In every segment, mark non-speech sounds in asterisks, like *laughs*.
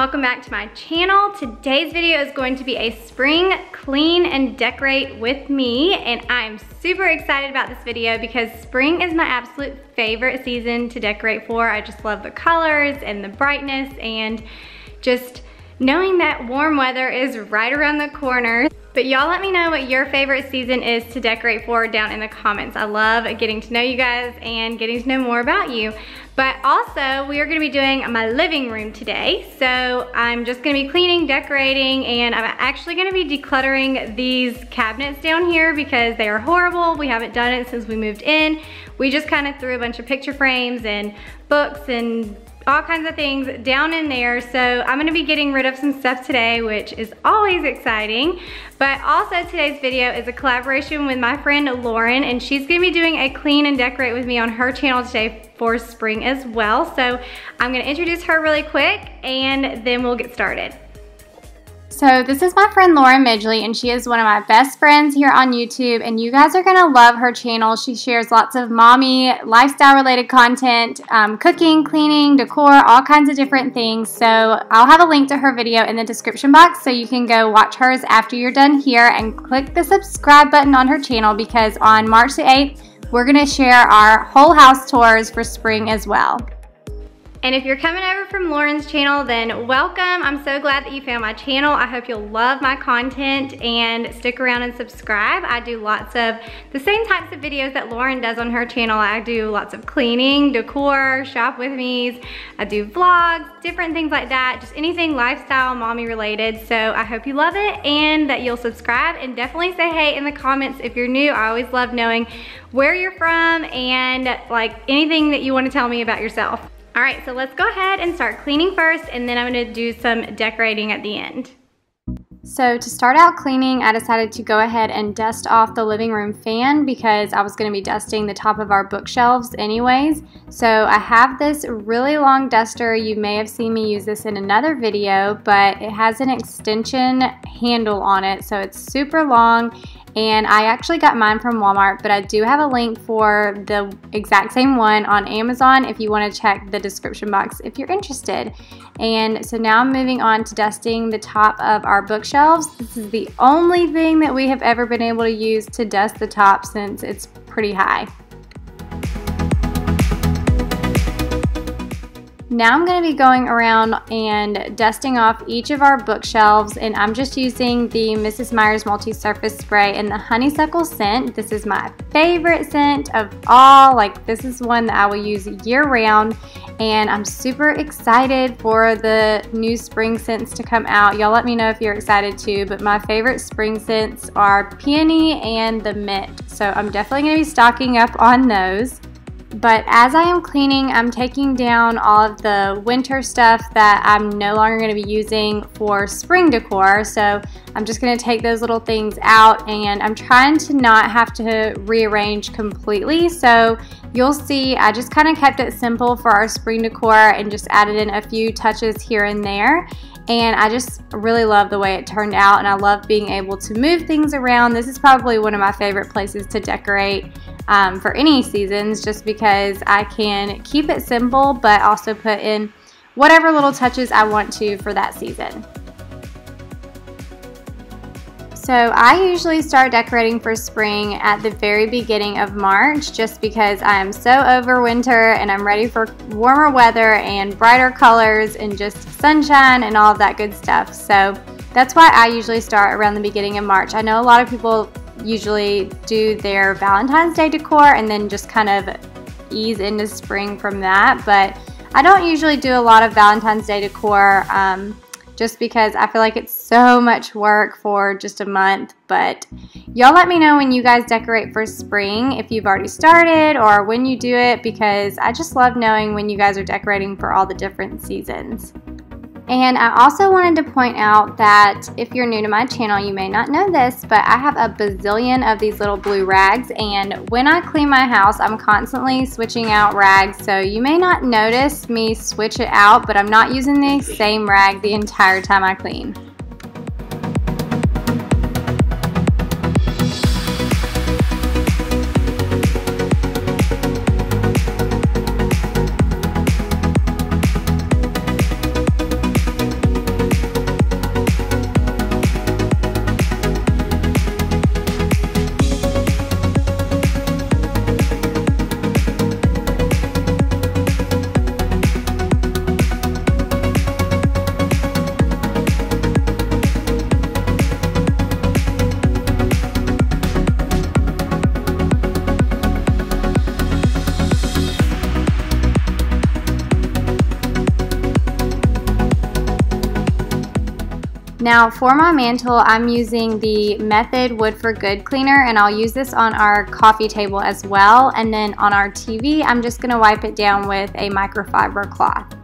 welcome back to my channel. Today's video is going to be a spring clean and decorate with me and I'm super excited about this video because spring is my absolute favorite season to decorate for. I just love the colors and the brightness and just knowing that warm weather is right around the corner. But y'all let me know what your favorite season is to decorate for down in the comments. I love getting to know you guys and getting to know more about you. But also, we are gonna be doing my living room today. So I'm just gonna be cleaning, decorating, and I'm actually gonna be decluttering these cabinets down here because they are horrible. We haven't done it since we moved in. We just kind of threw a bunch of picture frames and books and all kinds of things down in there. So I'm gonna be getting rid of some stuff today, which is always exciting. But also today's video is a collaboration with my friend Lauren, and she's gonna be doing a clean and decorate with me on her channel today for spring as well. So I'm gonna introduce her really quick and then we'll get started. So this is my friend Lauren Midgley and she is one of my best friends here on YouTube and you guys are going to love her channel. She shares lots of mommy lifestyle related content, um, cooking, cleaning, decor, all kinds of different things. So I'll have a link to her video in the description box so you can go watch hers after you're done here and click the subscribe button on her channel because on March the 8th we're going to share our whole house tours for spring as well. And if you're coming over from Lauren's channel, then welcome. I'm so glad that you found my channel. I hope you'll love my content and stick around and subscribe. I do lots of the same types of videos that Lauren does on her channel. I do lots of cleaning, decor, shop with me's. I do vlogs, different things like that. Just anything lifestyle, mommy related. So I hope you love it and that you'll subscribe and definitely say hey in the comments if you're new. I always love knowing where you're from and like anything that you want to tell me about yourself. All right, so let's go ahead and start cleaning first and then I'm gonna do some decorating at the end. So to start out cleaning, I decided to go ahead and dust off the living room fan because I was going to be dusting the top of our bookshelves anyways. So I have this really long duster. You may have seen me use this in another video, but it has an extension handle on it. So it's super long and I actually got mine from Walmart, but I do have a link for the exact same one on Amazon if you want to check the description box if you're interested. And so now I'm moving on to dusting the top of our bookshelves. This is the only thing that we have ever been able to use to dust the top since it's pretty high. Now I'm going to be going around and dusting off each of our bookshelves and I'm just using the Mrs. Meyer's multi-surface spray in the honeysuckle scent. This is my favorite scent of all. Like this is one that I will use year round and I'm super excited for the new spring scents to come out. Y'all let me know if you're excited too, but my favorite spring scents are peony and the mint. So I'm definitely going to be stocking up on those. But as I am cleaning, I'm taking down all of the winter stuff that I'm no longer going to be using for spring decor. So I'm just going to take those little things out and I'm trying to not have to rearrange completely. So you'll see I just kind of kept it simple for our spring decor and just added in a few touches here and there and I just really love the way it turned out and I love being able to move things around. This is probably one of my favorite places to decorate um, for any seasons just because I can keep it simple but also put in whatever little touches I want to for that season. So I usually start decorating for spring at the very beginning of March just because I'm so over winter and I'm ready for warmer weather and brighter colors and just sunshine and all of that good stuff. So that's why I usually start around the beginning of March. I know a lot of people usually do their Valentine's Day decor and then just kind of ease into spring from that, but I don't usually do a lot of Valentine's Day decor. Um, just because I feel like it's so much work for just a month. But y'all let me know when you guys decorate for spring, if you've already started or when you do it, because I just love knowing when you guys are decorating for all the different seasons. And I also wanted to point out that if you're new to my channel, you may not know this, but I have a bazillion of these little blue rags. And when I clean my house, I'm constantly switching out rags. So you may not notice me switch it out, but I'm not using the same rag the entire time I clean. Now for my mantle, I'm using the Method Wood for Good cleaner and I'll use this on our coffee table as well. And then on our TV, I'm just gonna wipe it down with a microfiber cloth.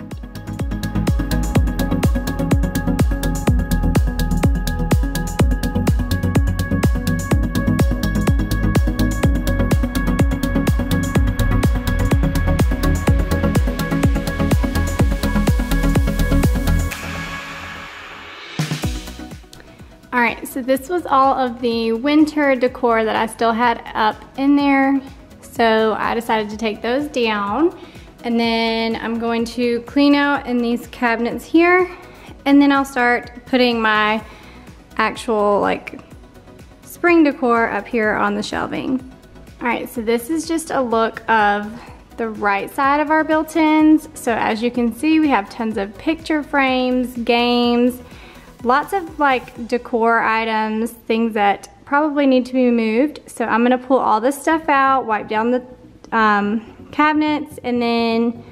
All right, so this was all of the winter decor that I still had up in there. So I decided to take those down. And then I'm going to clean out in these cabinets here. And then I'll start putting my actual like spring decor up here on the shelving. All right, so this is just a look of the right side of our built-ins. So as you can see, we have tons of picture frames, games, Lots of like decor items, things that probably need to be moved. So I'm gonna pull all this stuff out, wipe down the um, cabinets, and then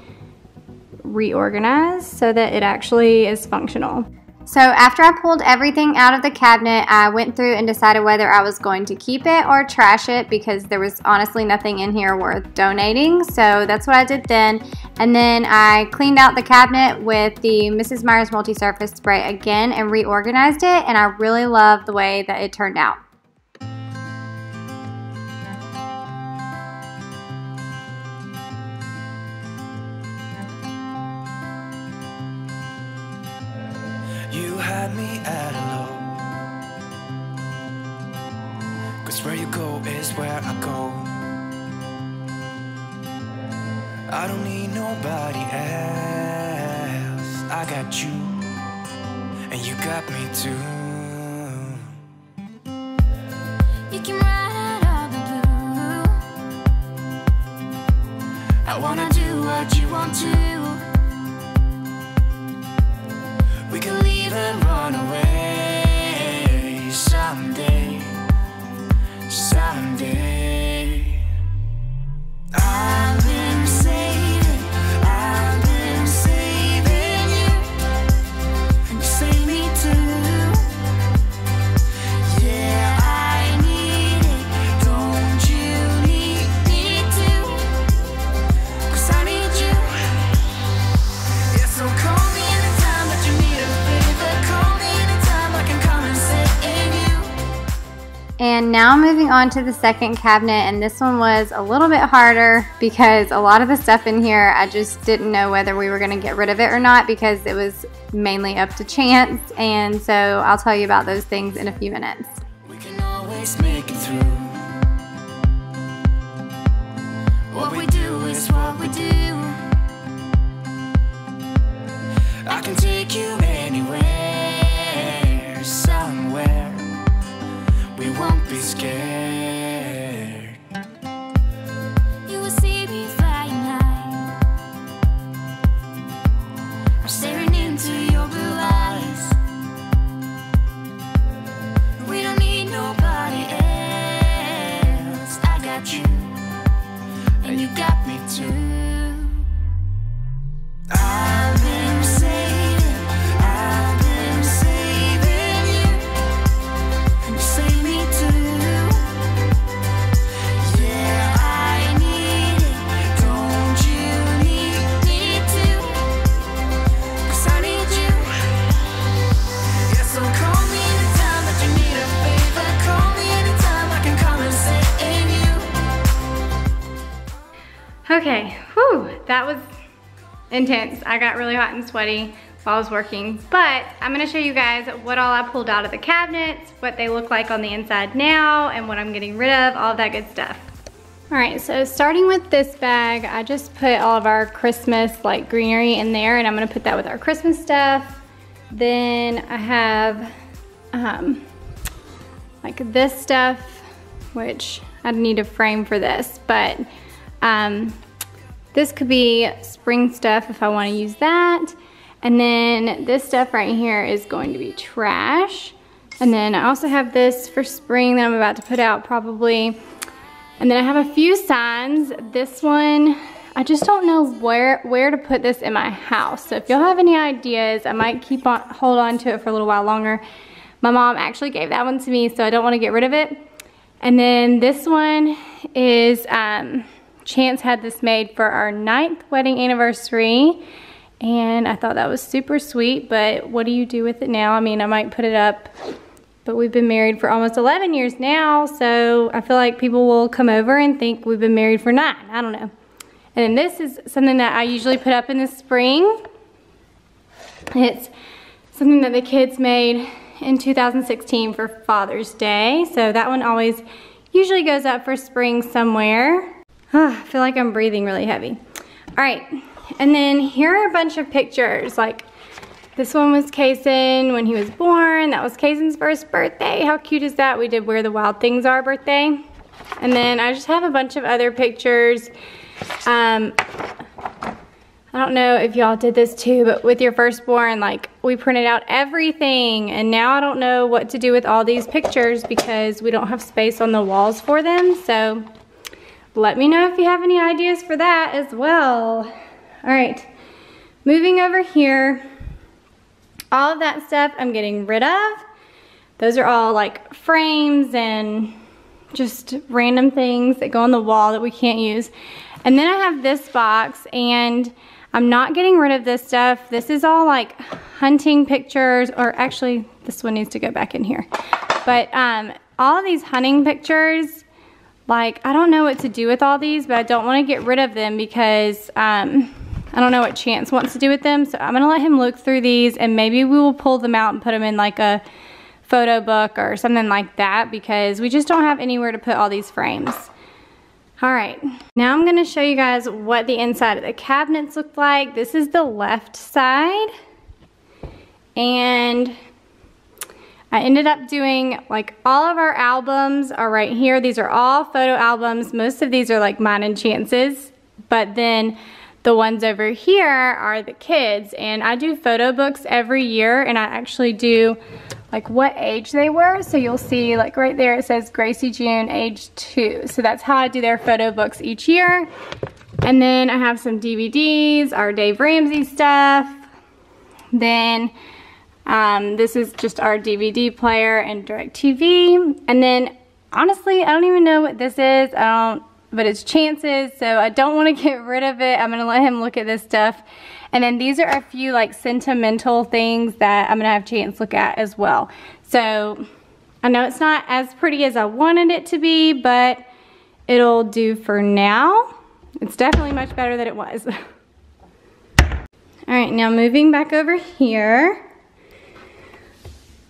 reorganize so that it actually is functional. So after I pulled everything out of the cabinet, I went through and decided whether I was going to keep it or trash it because there was honestly nothing in here worth donating. So that's what I did then. And then I cleaned out the cabinet with the Mrs. Meyer's multi-surface spray again and reorganized it. And I really love the way that it turned out. Where you go is where I go. I don't need nobody else. I got you And you got me too. You can ride out of the blue. I wanna do what you want to on to the second cabinet and this one was a little bit harder because a lot of the stuff in here I just didn't know whether we were going to get rid of it or not because it was mainly up to chance and so I'll tell you about those things in a few minutes. What we do is what we do. I can take you anywhere, be scared. Intense. I got really hot and sweaty while I was working, but I'm gonna show you guys what all I pulled out of the cabinets, what they look like on the inside now, and what I'm getting rid of, all of that good stuff. All right, so starting with this bag, I just put all of our Christmas like greenery in there and I'm gonna put that with our Christmas stuff. Then I have um, like this stuff, which I need a frame for this, but um, this could be spring stuff if I wanna use that. And then this stuff right here is going to be trash. And then I also have this for spring that I'm about to put out probably. And then I have a few signs. This one, I just don't know where where to put this in my house. So if y'all have any ideas, I might keep on hold on to it for a little while longer. My mom actually gave that one to me, so I don't wanna get rid of it. And then this one is, um, Chance had this made for our ninth wedding anniversary. And I thought that was super sweet, but what do you do with it now? I mean, I might put it up, but we've been married for almost 11 years now, so I feel like people will come over and think we've been married for nine. I don't know. And then this is something that I usually put up in the spring. It's something that the kids made in 2016 for Father's Day. So that one always usually goes up for spring somewhere. I feel like I'm breathing really heavy. All right, and then here are a bunch of pictures. Like this one was Kason when he was born. That was Kason's first birthday. How cute is that? We did Where the Wild Things Are birthday. And then I just have a bunch of other pictures. Um, I don't know if y'all did this too, but with your firstborn, like we printed out everything and now I don't know what to do with all these pictures because we don't have space on the walls for them. So let me know if you have any ideas for that as well. All right, moving over here, all of that stuff I'm getting rid of. Those are all like frames and just random things that go on the wall that we can't use. And then I have this box and I'm not getting rid of this stuff. This is all like hunting pictures, or actually this one needs to go back in here. But um, all of these hunting pictures, like I don't know what to do with all these, but I don't want to get rid of them because um, I don't know what Chance wants to do with them. So I'm gonna let him look through these and maybe we will pull them out and put them in like a photo book or something like that because we just don't have anywhere to put all these frames. All right, now I'm gonna show you guys what the inside of the cabinets look like. This is the left side. And I ended up doing like all of our albums are right here. These are all photo albums. Most of these are like mine and Chance's, but then the ones over here are the kids. And I do photo books every year and I actually do like what age they were. So you'll see like right there it says Gracie June age two. So that's how I do their photo books each year. And then I have some DVDs, our Dave Ramsey stuff. Then um, this is just our DVD player and DirecTV. And then honestly, I don't even know what this is. I don't, but it's Chance's, so I don't want to *laughs* get rid of it. I'm going to let him look at this stuff. And then these are a few like sentimental things that I'm gonna have Chance look at as well. So I know it's not as pretty as I wanted it to be, but it'll do for now. It's definitely much better than it was. *laughs* All right, now moving back over here.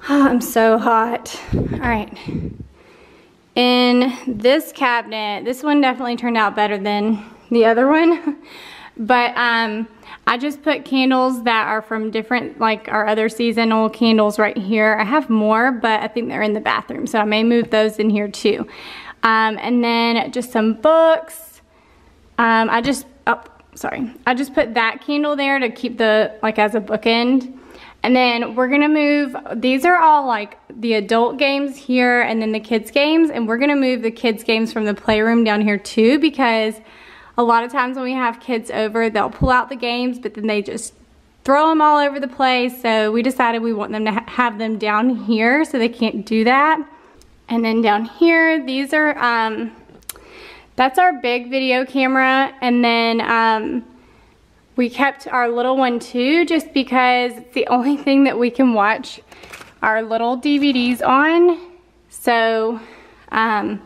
Oh, I'm so hot. All right. In this cabinet, this one definitely turned out better than the other one. *laughs* But um, I just put candles that are from different, like our other seasonal candles right here. I have more, but I think they're in the bathroom, so I may move those in here too. Um, and then just some books. Um, I just, oh, sorry. I just put that candle there to keep the, like as a bookend. And then we're gonna move, these are all like the adult games here and then the kids games. And we're gonna move the kids games from the playroom down here too because a lot of times when we have kids over, they'll pull out the games, but then they just throw them all over the place. So we decided we want them to ha have them down here so they can't do that. And then down here, these are, um, that's our big video camera. And then um, we kept our little one too, just because it's the only thing that we can watch our little DVDs on. So, um,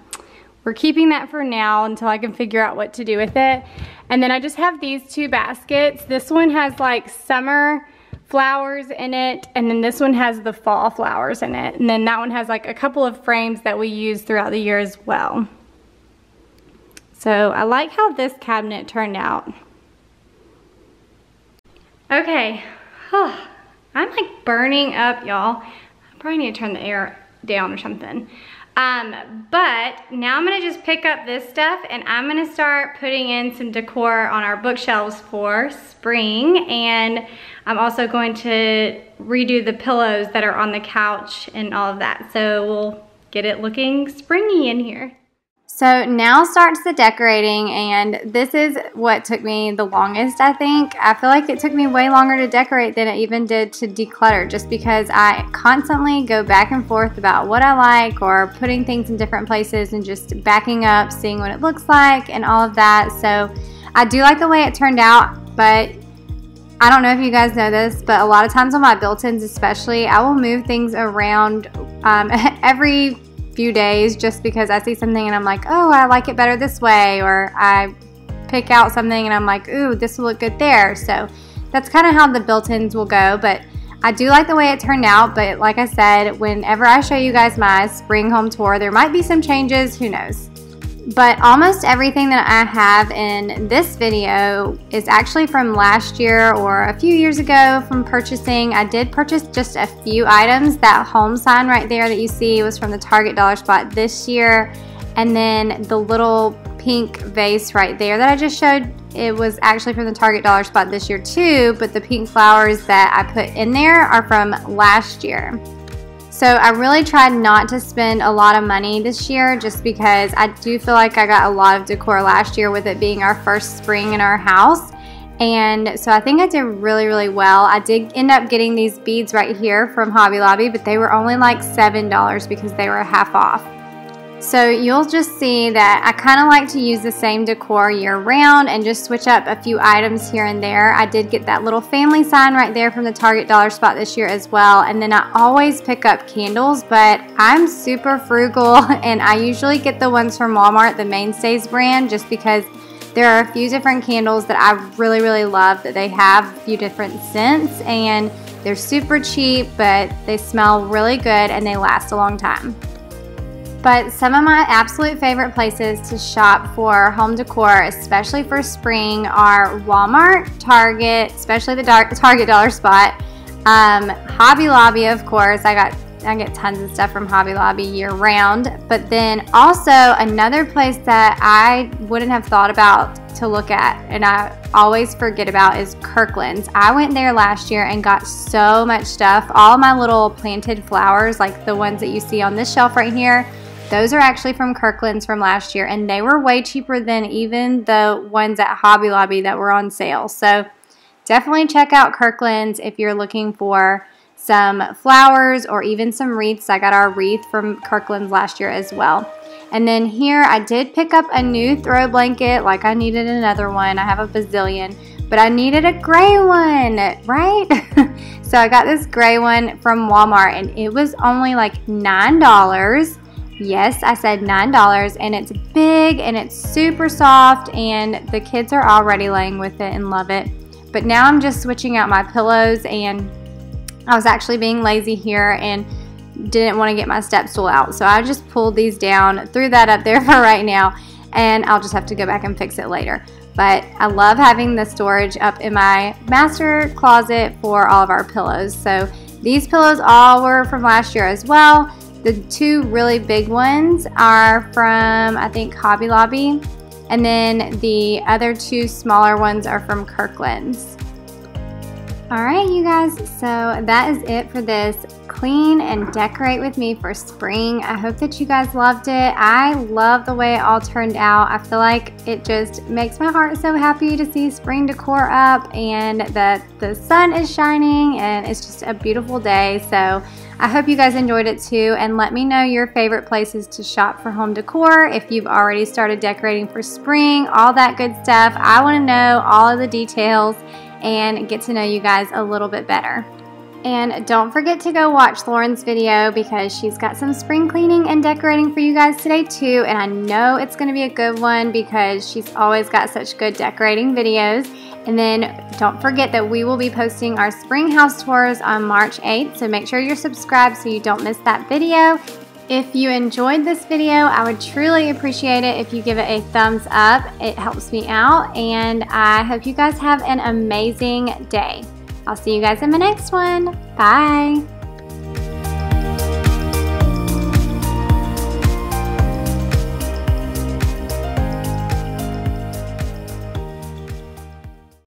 we're keeping that for now until I can figure out what to do with it. And then I just have these two baskets. This one has like summer flowers in it, and then this one has the fall flowers in it. And then that one has like a couple of frames that we use throughout the year as well. So I like how this cabinet turned out. Okay, oh, I'm like burning up, y'all. I probably need to turn the air down or something. Um, but now I'm gonna just pick up this stuff and I'm gonna start putting in some decor on our bookshelves for spring. And I'm also going to redo the pillows that are on the couch and all of that. So we'll get it looking springy in here. So now starts the decorating and this is what took me the longest I think. I feel like it took me way longer to decorate than it even did to declutter just because I constantly go back and forth about what I like or putting things in different places and just backing up, seeing what it looks like and all of that. So I do like the way it turned out but I don't know if you guys know this, but a lot of times on my built-ins especially, I will move things around um, *laughs* every few days just because I see something and I'm like, oh, I like it better this way, or I pick out something and I'm like, ooh, this will look good there. So that's kind of how the built-ins will go, but I do like the way it turned out, but like I said, whenever I show you guys my spring home tour, there might be some changes, who knows. But almost everything that I have in this video is actually from last year or a few years ago from purchasing. I did purchase just a few items. That home sign right there that you see was from the Target Dollar Spot this year. And then the little pink vase right there that I just showed, it was actually from the Target Dollar Spot this year too, but the pink flowers that I put in there are from last year. So I really tried not to spend a lot of money this year just because I do feel like I got a lot of decor last year with it being our first spring in our house. And so I think I did really, really well. I did end up getting these beads right here from Hobby Lobby, but they were only like $7 because they were half off. So you'll just see that I kind of like to use the same decor year round and just switch up a few items here and there. I did get that little family sign right there from the Target Dollar Spot this year as well. And then I always pick up candles, but I'm super frugal *laughs* and I usually get the ones from Walmart, the Mainstays brand, just because there are a few different candles that I really, really love that they have a few different scents and they're super cheap, but they smell really good and they last a long time. But some of my absolute favorite places to shop for home decor, especially for spring, are Walmart, Target, especially the Target Dollar Spot, um, Hobby Lobby, of course. I got I get tons of stuff from Hobby Lobby year round. But then also another place that I wouldn't have thought about to look at and I always forget about is Kirkland's. I went there last year and got so much stuff. All my little planted flowers, like the ones that you see on this shelf right here, those are actually from Kirkland's from last year, and they were way cheaper than even the ones at Hobby Lobby that were on sale. So definitely check out Kirkland's if you're looking for some flowers or even some wreaths. I got our wreath from Kirkland's last year as well. And then here I did pick up a new throw blanket like I needed another one. I have a bazillion, but I needed a gray one, right? *laughs* so I got this gray one from Walmart and it was only like $9 Yes, I said $9 and it's big and it's super soft and the kids are already laying with it and love it. But now I'm just switching out my pillows and I was actually being lazy here and didn't want to get my step stool out. So I just pulled these down, threw that up there *laughs* for right now, and I'll just have to go back and fix it later. But I love having the storage up in my master closet for all of our pillows. So these pillows all were from last year as well. The two really big ones are from, I think, Hobby Lobby. And then the other two smaller ones are from Kirkland's. All right, you guys, so that is it for this clean and decorate with me for spring. I hope that you guys loved it. I love the way it all turned out. I feel like it just makes my heart so happy to see spring decor up and that the sun is shining and it's just a beautiful day. So I hope you guys enjoyed it too and let me know your favorite places to shop for home decor if you've already started decorating for spring, all that good stuff. I want to know all of the details and get to know you guys a little bit better. And don't forget to go watch Lauren's video because she's got some spring cleaning and decorating for you guys today too. And I know it's going to be a good one because she's always got such good decorating videos. And then don't forget that we will be posting our spring house tours on March 8th. So make sure you're subscribed so you don't miss that video. If you enjoyed this video, I would truly appreciate it if you give it a thumbs up. It helps me out. And I hope you guys have an amazing day. I'll see you guys in my next one. Bye.